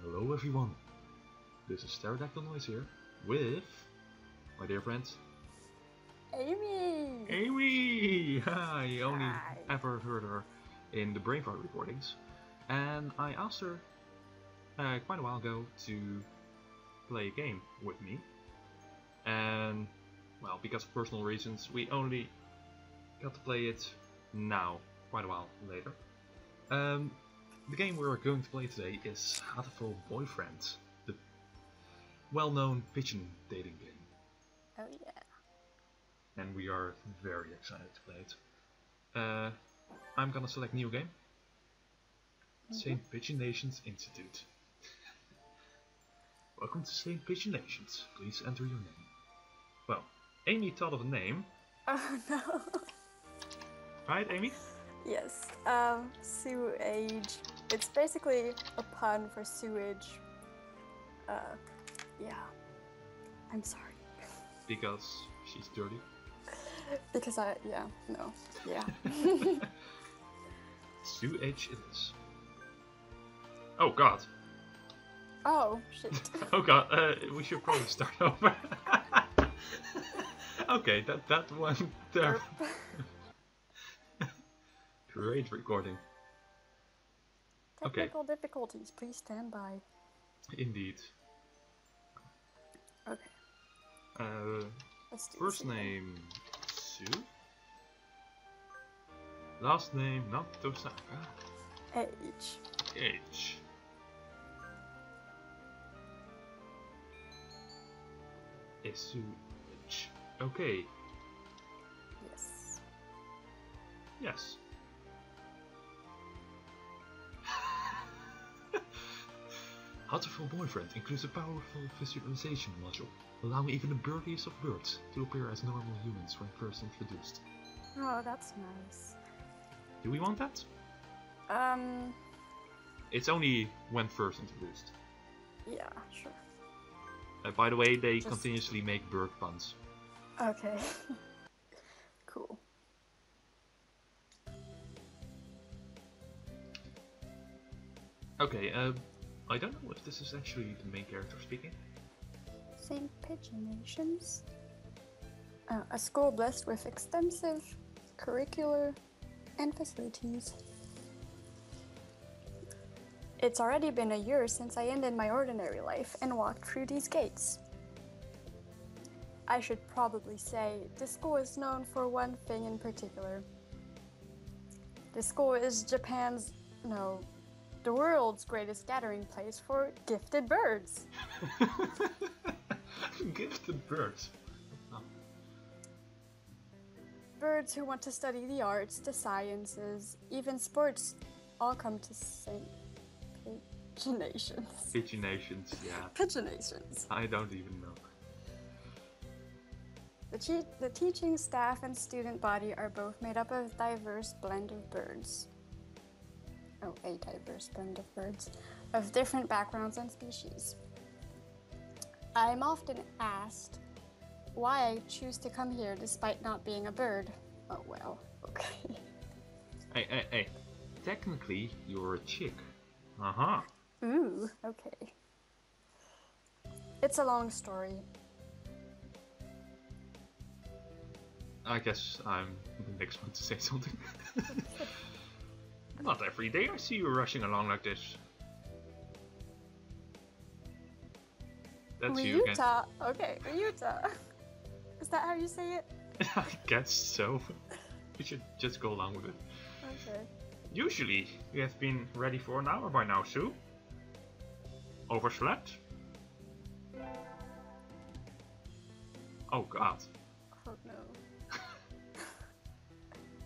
Hello everyone, this is Pterodactyl Noise here with my dear friends Amy! Amy! I only Hi. ever heard her in the Brain Fart recordings and I asked her uh, quite a while ago to play a game with me and well because of personal reasons we only got to play it now, quite a while later. Um, the game we're going to play today is Hatoful Boyfriend, the well-known pigeon dating game, Oh yeah. and we are very excited to play it. Uh, I'm gonna select new game. St. Pigeon Nations Institute. Welcome to St. Pigeon Nations. Please enter your name. Well, Amy thought of a name, Oh no. right, Amy? yes. Um, sewage. It's basically a pun for sewage. Uh, yeah. I'm sorry. Because she's dirty. Because I, yeah, no, yeah. Sewage it is. Oh god. oh, shit. Oh god, uh, we should probably start over. okay, that that one there. Great recording. Okay. Technical difficulties, please stand by. Indeed. Okay, Uh, first name Sue. Last name not Tosaka. Age. Age. Is Sue age? Okay. Yes. Yes. Hatoful Boyfriend includes a powerful visualization module, allowing even the birdiest of birds to appear as normal humans when first introduced. Oh, that's nice. Do we want that? Um, It's only when first introduced. yeah, sure. Uh, by the way, they Just- continuously make bird puns. Okay. cool. Okay, uh, I don't know if this is actually the main character speaking. St. Pigeon Nations. Uh, a school blessed with extensive curricular and facilities. It's already been a year since I ended my ordinary life and walked through these gates. I should probably say the school is known for one thing in particular. The school is Japan's, no, the world's greatest gathering place for gifted birds. Gifted birds. Oh, Birds who want to study the arts, the sciences, even sports, all come to St. Pigeonations. Pigeonations, yeah. Pigeonations. I don't even know. The, the teaching staff and student body are both made up of a diverse blend of birds. Oh, a diverse blend of birds of different backgrounds and species. I'm often asked why I choose to come here despite not being a bird. Oh well, okay. Hey, hey, hey. Technically, you're a chick. Uh huh. Ooh, okay. It's a long story. I guess I'm the next one to say something. Not every day I see you rushing along like this. That's you again. Ryuta. Okay, Ryuta. Is that how you say it? I guess so. We should just go along with it. Okay. Usually, you have been ready for an hour by now, Sue. Overslept? Oh god. Oh no.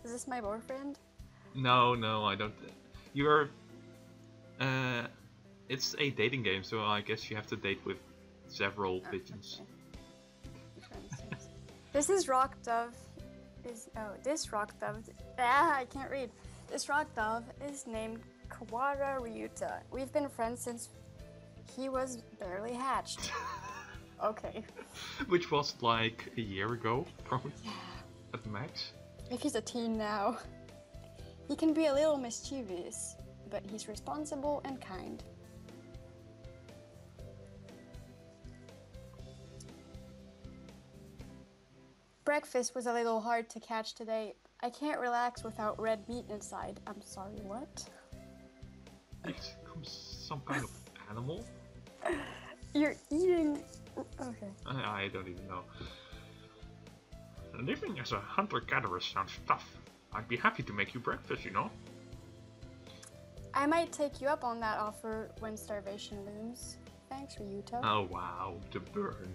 Is this my boyfriend? No, no, I don't. You're. Uh, it's a dating game, so I guess you have to date with several Oh, pigeons. okay. This is Rock Dove. Is oh this Rock Dove? Ah, I can't read. This Rock Dove is named Kawara Ryuta. We've been friends since he was barely hatched. Okay. Which was like a year ago, probably Yeah. at max. If he's a teen now, he can be a little mischievous, but he's responsible and kind. Breakfast was a little hard to catch today. I can't relax without red meat inside. I'm sorry, what? It's some kind of animal? You're eating. Okay. I, I don't even know. Living as a hunter gatherer sounds tough. I'd be happy to make you breakfast, you know? I might take you up on that offer when starvation looms. Thanks, Ryuta. Oh wow, the burn.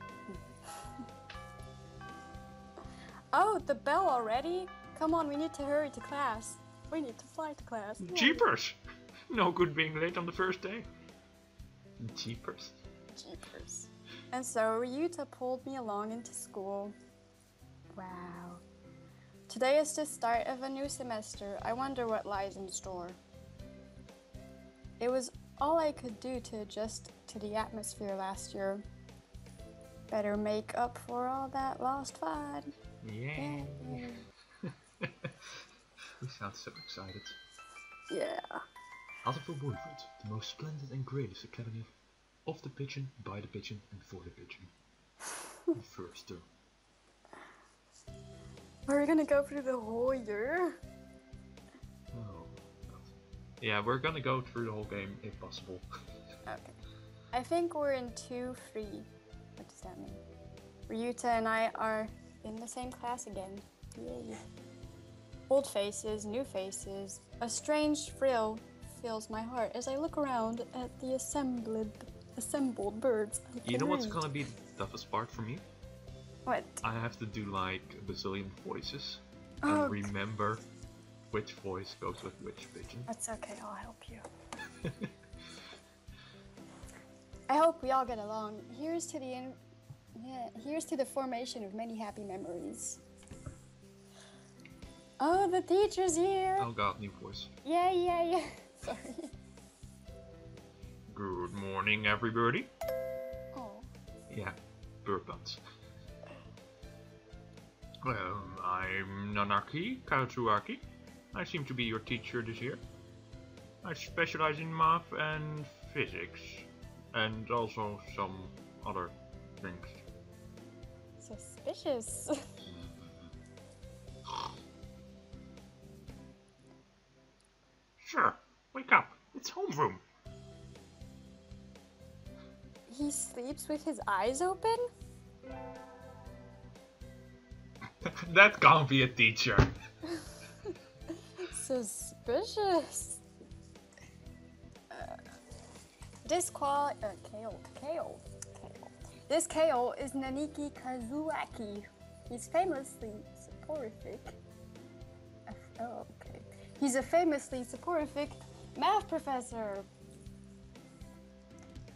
oh, the bell already? Come on, we need to hurry to class. We need to fly to class. Jeepers! No good being late on the first day. Jeepers. Jeepers. And so Ryuta pulled me along into school. Wow. Today is the start of a new semester. I wonder what lies in store. It was all I could do to adjust to the atmosphere last year. Better make up for all that lost fun. Yeah. we sound so excited. Yeah. Hatoful Boyfriend, the most splendid and greatest academy of the pigeon, by the pigeon, and for the pigeon. First term. We're gonna go through the whole year? Oh, Yeah, we're gonna go through the whole game if possible. okay. I think we're in 2 3. What does that mean? Ryuta and I are in the same class again. Yay. Old faces, new faces. A strange thrill fills my heart as I look around at the assembled assembled birds. You know what's gonna be the toughest part for me? What? I have to do like a bazillion voices Oh, and remember which voice goes with which pigeon. That's okay, I'll help you. I hope we all get along. Here's to the in- yeah, here's to the formation of many happy memories. Oh, the teacher's here. Oh god, new voice. Yeah, yeah, yeah. Sorry. Good morning, everybody. Oh. Yeah, bird buns. Um, I'm Nanaki Kazuaki. I seem to be your teacher this year. I specialize in math and physics, and also some other things. Suspicious. Sure, wake up. It's homeroom. he sleeps with his eyes open? That can't be a teacher. Suspicious. Uh, this qual uh, kale. This kale is Nanaki Kazuaki. He's famously soporific. Oh, okay. He's a famously soporific math professor.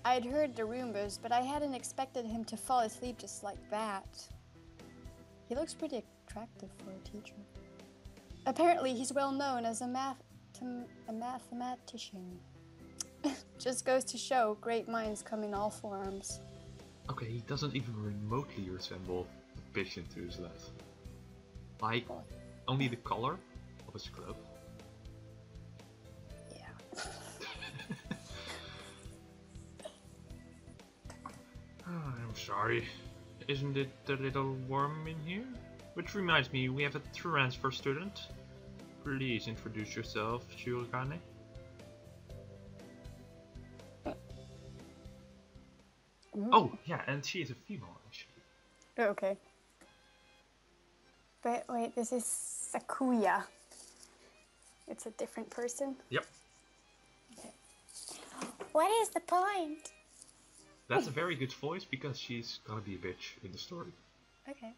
I'd heard the rumors, but I hadn't expected him to fall asleep just like that. He looks pretty attractive for a teacher. Apparently, he's well known as a math a mathematician. Just goes to show great minds come in all forms. Okay, he doesn't even remotely resemble a pigeon to his left. Like, oh. only the color of his cloak. Yeah. Oh, I'm sorry. Isn't it a little warm in here? Which reminds me, we have a transfer student. Please introduce yourself, Shirogane. Oh, yeah, and she is a female, actually. Oh, okay. But wait, this is Sakuya. It's a different person. Yep. Okay. What is the point? That's a very good voice because she's gonna be a bitch in the story. Okay.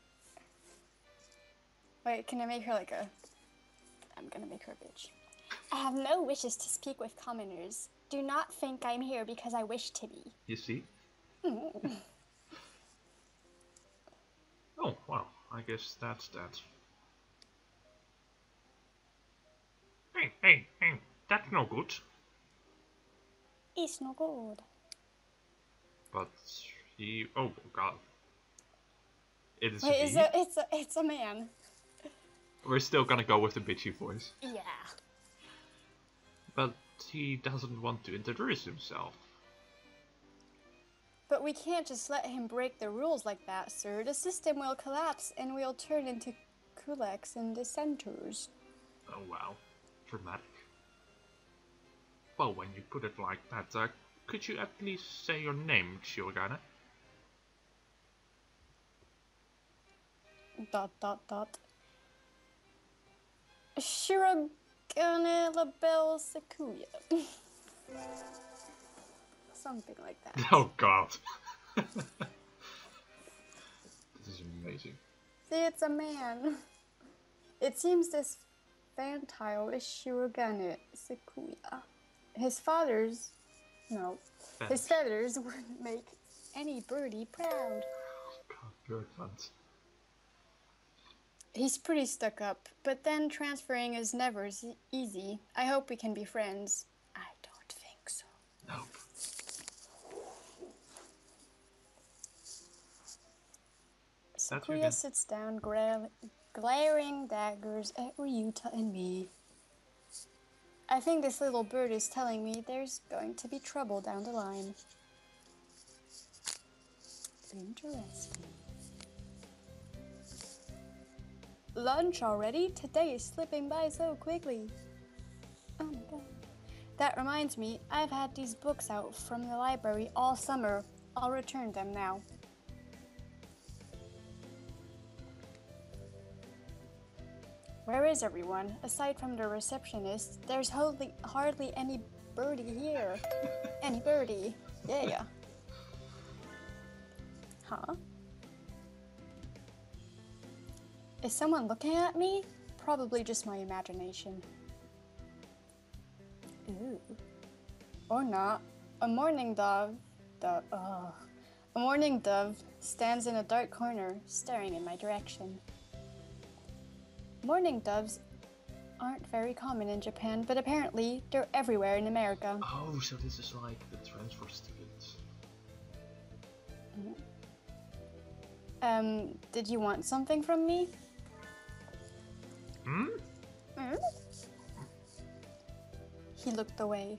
Wait, can I make her like a. I'm gonna make her a bitch. I have no wishes to speak with commoners. Do not think I'm here because I wish to be. You see? Oh, wow. I guess that's that. Hey, hey, hey, that's no good. It's no good. But he. Oh, god. It is Wait, a it's a, it's a, it's a man. We're still gonna go with the bitchy voice. Yeah. But he doesn't want to introduce himself. But we can't just let him break the rules like that, sir. The system will collapse and we'll turn into kulaks and dissenters. Oh wow, dramatic. Well, when you put it like that, uh, could you at least say your name, Shirogane? Dot dot dot. Shirogane Labelle Sakuya. Something like that. Oh god. this is amazing. See, it's a man. It seems this Fantail is Shirogane Sakuya. His father's. No. His feathers wouldn't make any birdie proud. Oh God, bird fans. He's pretty stuck up, but then transferring is never easy. I hope we can be friends. I don't think so. Nope. Sakuya sits down, gra- glaring daggers at Ryuta and me. I think this little bird is telling me there's going to be trouble down the line. Interesting. Lunch already? Today is slipping by so quickly. Oh my god. That reminds me, I've had these books out from the library all summer. I'll return them now. Where is everyone? Aside from the receptionist, there's hardly, hardly any birdie here. any birdie. Yeah yeah. Huh? Is someone looking at me? Probably just my imagination. Ooh. Or not. A mourning dove. Dove. Oh. A mourning dove stands in a dark corner, staring in my direction. Mourning doves aren't very common in Japan, but apparently they're everywhere in America. Oh, so this is like the transfer students. Um, did you want something from me? Hmm? Hmm? He looked away.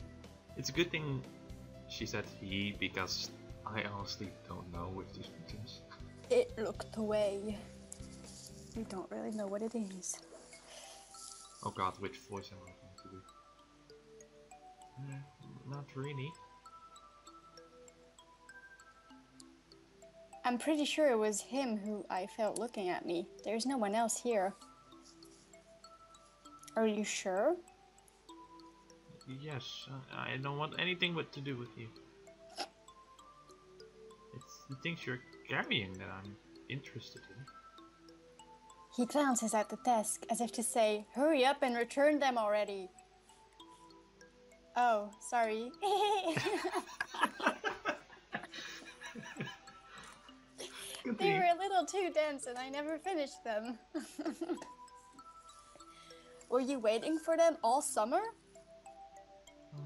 It's a good thing she said he, because I honestly don't know with these meetings. It looked away. You don't really know what it is. Oh god, which voice am I going to do? Uh, not really. I'm pretty sure it was him who I felt looking at me. There's no one else here. Are you sure? Yes, I don't want anything but to do with you. It's the things you're carrying that I'm interested in. He glances at the desk as if to say, Hurry up and return them already. Oh, sorry. they were a little too dense and I never finished them. were you waiting for them all summer? Uh,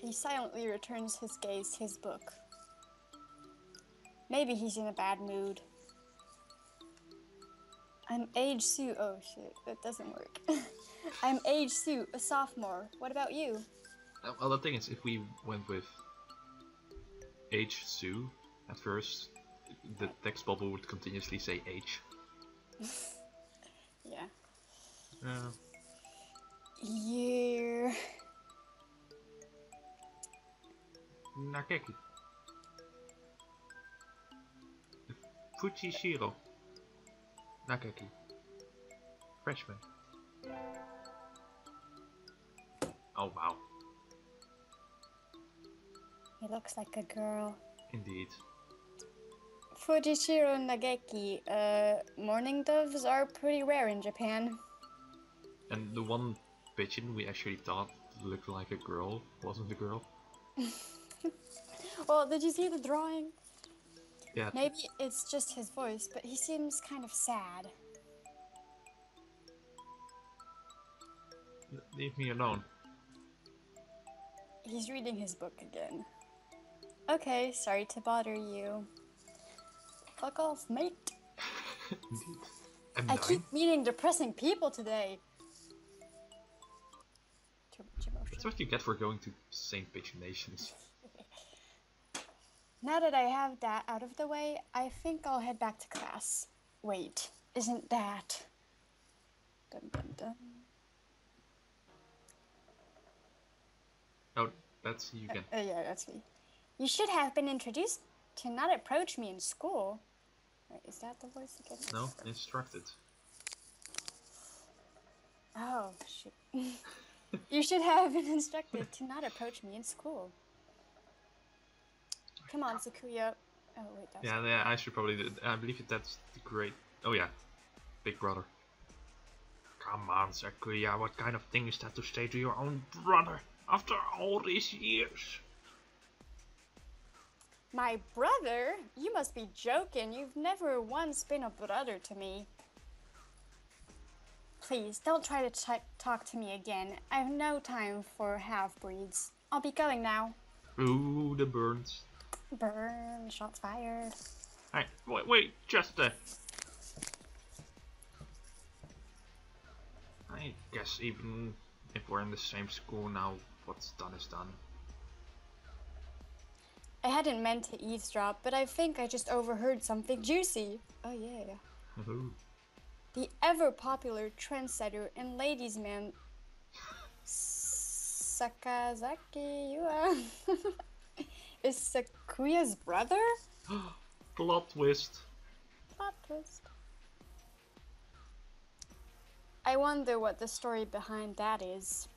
He silently returns his gaze to his book. Maybe he's in a bad mood. I'm age Sue. Oh shit, that doesn't work. I'm age Sue, a sophomore. What about you? Well, the thing is, if we went with H Sue at first, the text bubble would continuously say H. Yeah. Uh, Year. Nageki. Fujishiro. Nageki. Freshman. Oh wow, He looks like a girl. indeed. Fujishiro Nageki. Uh, mourning doves are pretty rare in Japan. And the one pigeon we actually thought looked like a girl wasn't a girl. Well, did you see the drawing? Yeah, Maybe it's just his voice, but he seems kind of sad. leave me alone. He's reading his book again. Okay, sorry to bother you. Fuck off, mate. I keep meeting depressing people today. What you get for going to St. Pigeon Nations. Now that I have that out of the way, I think I'll head back to class. Wait, isn't that. Dun, dun, dun. Oh, that's you can. Uh, yeah, that's me. You should have been introduced to not approach me in school. Wait, is that the voice again? No, instructed. Oh, shoot. you should have been instructed to not approach me in school. Come on, Sakuya. Oh, wait, that's. Yeah, yeah, I should probably. do- I believe that's the great. Oh yeah, Big Brother. Come on, Sakuya. What kind of thing is that to say to your own brother after all these years? My brother? You must be joking. You've never once been a brother to me. Please, don't try to ch- talk to me again. I have no time for half breeds. I'll be going now. Ooh, the burns. Burn, shots fired. Hey, wait, wait, just uh I guess even if we're in the same school now, what's done is done. I hadn't meant to eavesdrop, but I think I just overheard something juicy. Oh, yeah. The ever popular trendsetter and ladies' man Sakazaki Yua is Sakuya's brother? Plot twist. Plot twist. I wonder what the story behind that is.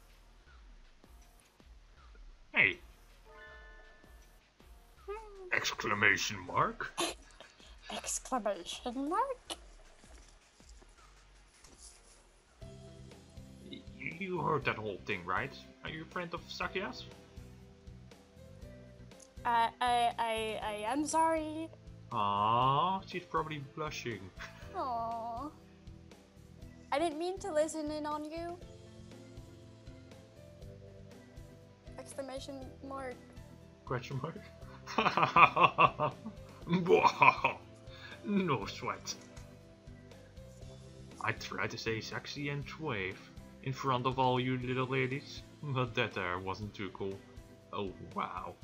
Hey. Exclamation mark. Exclamation mark? You heard that whole thing, right? Are you a friend of Sakias? I, I, I, I am sorry. Ah, she's probably blushing. Aww. I didn't mean to listen in on you. Exclamation mark. Question mark? no sweat. I tried to say sexy and wave in front of all you little ladies, but that there wasn't too cool. Oh wow.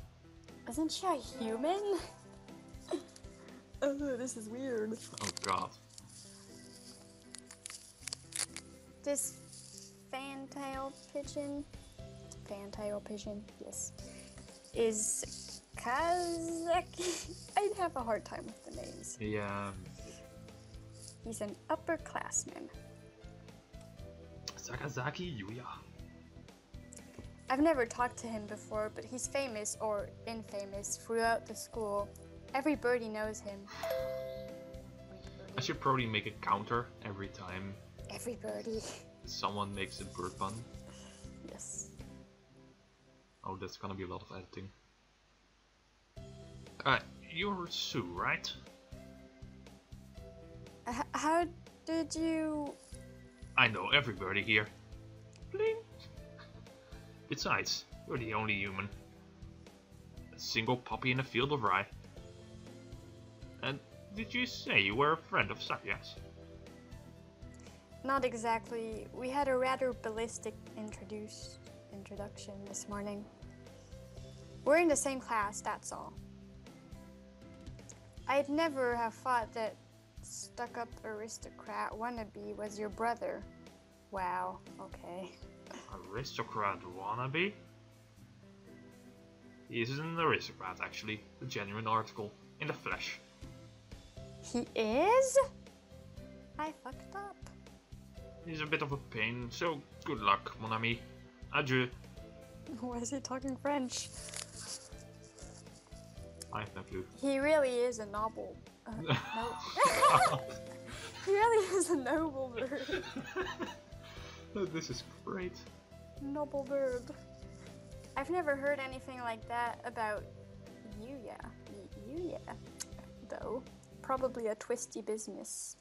Isn't she a human? oh, this is weird. Oh god. This fantail pigeon, fantail pigeon, yes, is Kazaki. I'd have a hard time with the names. Yeah. He's an upperclassman. Sakazaki Yuya. I've never talked to him before, but he's famous or infamous throughout the school. Every birdie knows him. I should probably make a counter every time Every birdie. someone makes a bird pun. Yes. Oh, that's gonna be a lot of editing. Uh, you're Sue, right? H- how did you? I know everybody here. Bling. Besides, you're the only human. A single puppy in a field of rye. And did you say you were a friend of Sakia's? Not exactly. We had a rather ballistic introduce introduction this morning. We're in the same class, that's all. I'd never have thought that stuck-up aristocrat wannabe was your brother. Wow. Okay. Aristocrat wannabe? He is an aristocrat, actually. A genuine article. In the flesh. He is? I fucked up. He's a bit of a pain, so good luck, mon ami. Adieu. Why is he talking French? I have no clue. He really is a noble. Uh, no. he really is a noble bird. This is great. Noble bird. I've never heard anything like that about Yuya. Yuya, though. Probably a twisty business.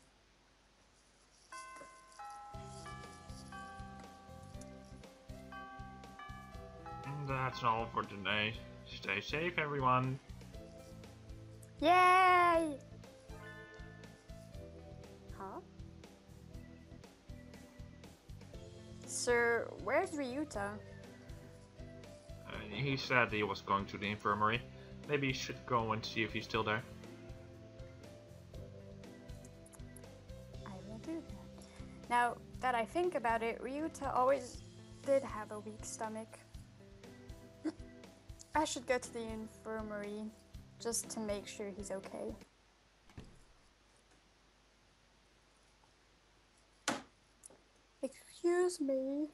And that's all for today. Stay safe, everyone. Yay! Sir, where's Ryuta? Uh, he said he was going to the infirmary. maybe you should go and see if he's still there. I will do that. Now that I think about it, Ryuta always did have a weak stomach. I should go to the infirmary just to make sure he's okay. Excuse me.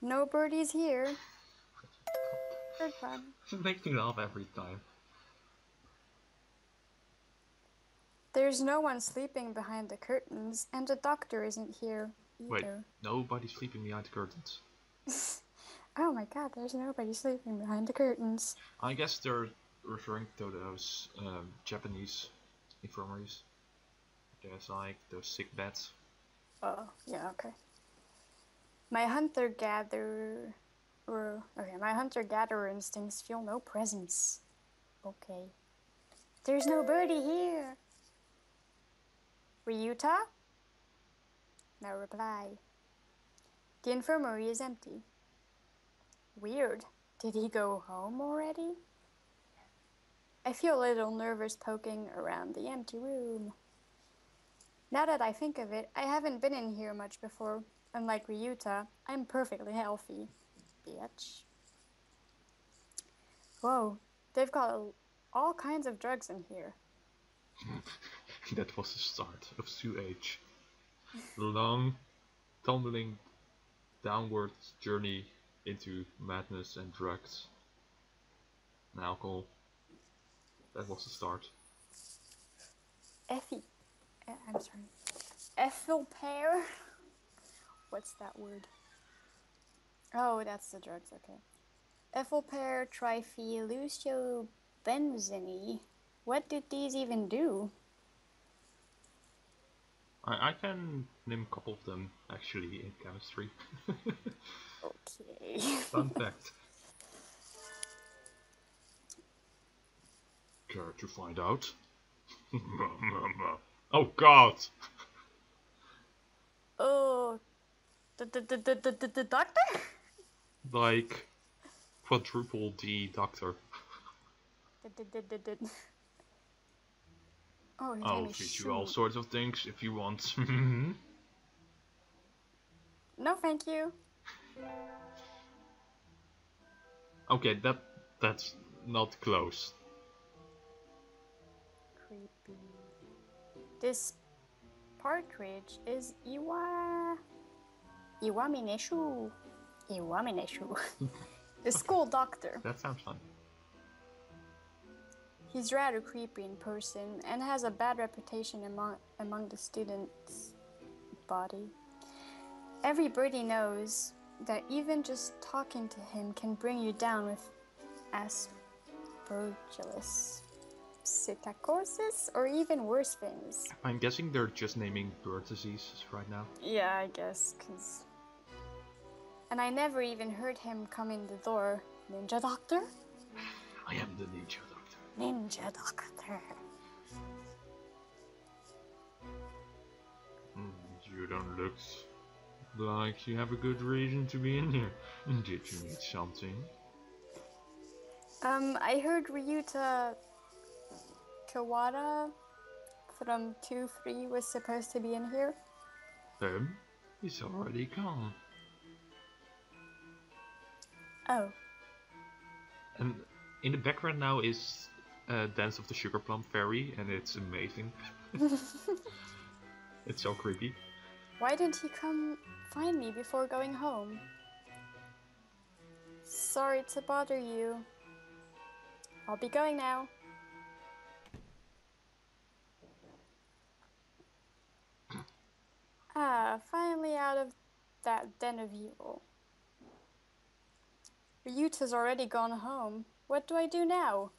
No birdies here. Good one. It makes me laugh every time. There's no one sleeping behind the curtains, and the doctor isn't here either. Wait, nobody's sleeping behind the curtains. Oh my god, there's nobody sleeping behind the curtains. I guess they're referring to those um, Japanese infirmaries. There's like those sick beds. Oh, yeah, okay. My hunter gatherer. Okay, my hunter gatherer instincts feel no presence. Okay. There's no birdie here. Ryuta? No reply. The infirmary is empty. Weird. Did he go home already? I feel a little nervous poking around the empty room. Now that I think of it, I haven't been in here much before. Unlike Ryuta, I'm perfectly healthy. Bitch. Whoa, they've got all kinds of drugs in here. that was the start of. The long, tumbling downward journey into madness and drugs and alcohol. That was the start. Effie. I'm sorry. Ethyl pear? What's that word? Oh, that's the drugs, okay. Ethyl pear tripheluciobenzene. What did these even do? I, I can name a couple of them actually in chemistry. Okay. Fun fact. Care to find out? oh god! oh, the, the, the, the, the, the, doctor? Like quadruple D doctor. The, the, the, the, the. Oh, I'll feed you all sorts of things if you want. No, thank you. okay, that that's not close. This partridge is Iwa. Iwamineshu. Iwamineshu. the school doctor. That sounds fun. He's rather creepy in person and has a bad reputation among among the students' body. Everybody knows that even just talking to him can bring you down with aspergillus, psittacosis, or even worse things. I'm guessing they're just naming bird diseases right now. Yeah, I guess, cause. And I never even heard him come in the door. Ninja doctor? I am the Ninja doctor. Ninja doctor. Mm, you don't look like you have a good reason to be in here. Did you need something? Um, I heard Ryuta Kawara from 2 3 was supposed to be in here. Um, he's already gone. Oh, And in the background now is uh, Dance of the Sugar Plum Fairy, and it's amazing. it's so creepy. why didn't he come find me before going home? Sorry to bother you. I'll be going now. Ah, finally out of that den of evil. Ryuta's already gone home. What do I do now?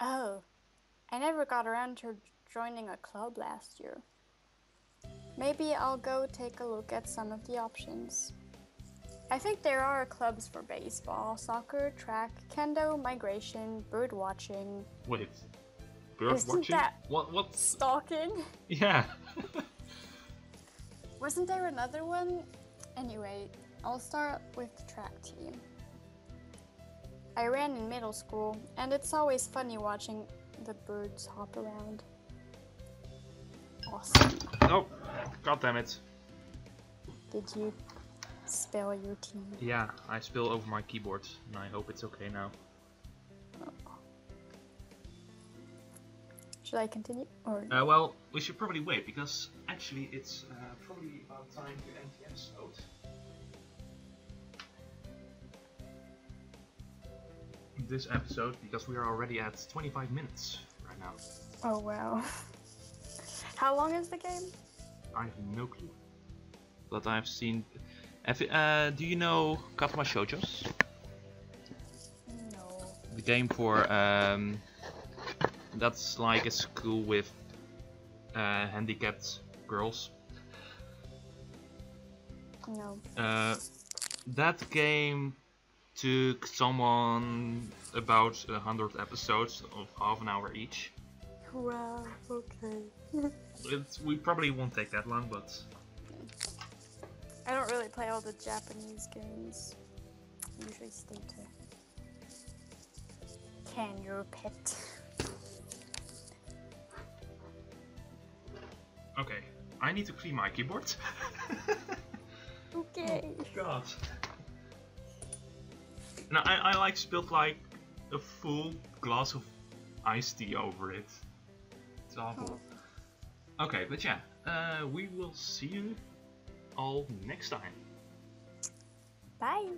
Oh, I never got around to joining a club last year. Maybe I'll go take a look at some of the options. I think there are clubs for baseball, soccer, track, kendo, migration, bird watching, Wait, bird Isn't watching? that- What? What's? stalking. Yeah. Wasn't there another one? Anyway, I'll start with the track team. I ran in middle school, and it's always funny watching the birds hop around. Awesome. Oh, god damn it. Did you spill your tea? Yeah, I spill over my keyboard, and I hope it's okay now. Should I continue? Or Uh, well, we should probably wait because actually it's uh, probably about time to end the episode. This episode because we are already at 25 minutes right now. oh wow. How long is the game? I have no clue. But I've seen. Have, uh, do you know Katawa Shoujos? No. The game for um, that's like a school with uh, handicapped girls. No. Uh, that game took someone about a hundred episodes of half an hour each. Wow. Okay. It's, we probably won't take that long, but I don't really play all the Japanese games. I usually stay to Can Your Pet. okay. I need to clean my keyboard. Okay. God. No, I, I like spilled like a full glass of iced tea over it. It's awful. Okay, but yeah, uh, we will see you all next time. Bye.